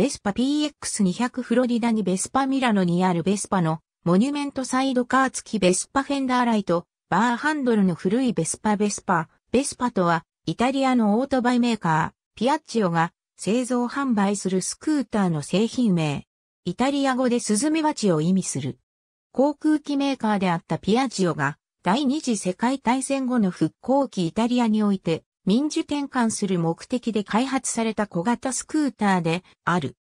ベスパ PX200 フロリダにベスパミラノにあるベスパのモニュメントサイドカー付きベスパフェンダーライト、バーハンドルの古いベスパベスパ、ベスパとはイタリアのオートバイメーカー、ピアッチオが製造販売するスクーターの製品名。イタリア語でスズメバチを意味する。航空機メーカーであったピアッチオが第二次世界大戦後の復興期イタリアにおいて民需転換する目的で開発された小型スクーターである。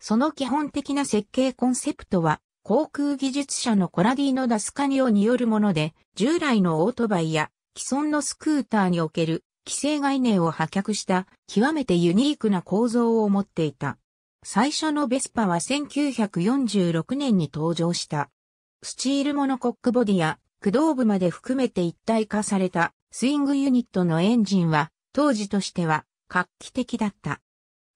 その基本的な設計コンセプトは、航空技術者のコラディーノ・ダスカニオによるもので、従来のオートバイや既存のスクーターにおける既成概念を破却した極めてユニークな構造を持っていた。最初のベスパは1946年に登場した。スチールモノコックボディや駆動部まで含めて一体化されたスイングユニットのエンジンは当時としては画期的だった。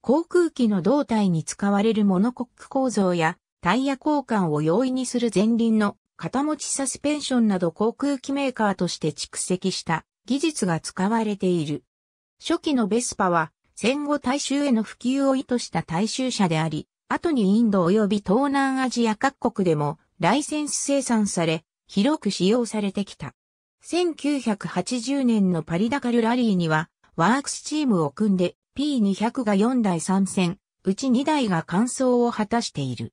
航空機の胴体に使われるモノコック構造やタイヤ交換を容易にする前輪の肩持ちサスペンションなど航空機メーカーとして蓄積した技術が使われている。初期のベスパは戦後大衆への普及を意図した大衆車であり、後にインド及び東南アジア各国でもライセンス生産され、広く使用されてきた。1980年のパリダカルラリーには、ワークスチームを組んで P200 が4台参戦、うち2台が完走を果たしている。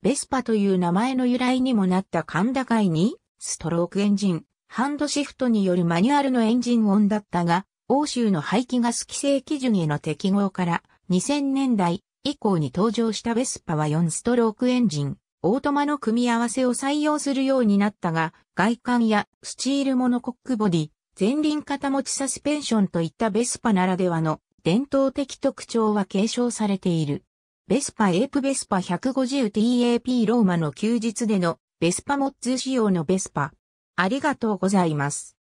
ベスパという名前の由来にもなった甲高いに、ストロークエンジン、ハンドシフトによるマニュアルのエンジン音だったが、欧州の排気ガス規制基準への適合から2000年代以降に登場したベスパは4ストロークエンジン、オートマの組み合わせを採用するようになったが、外観やスチールモノコックボディ、前輪型持ちサスペンションといったベスパならではの伝統的特徴は継承されている。ベスパエープベスパ 150TAP ローマの休日でのベスパモッツ仕様のベスパ。ありがとうございます。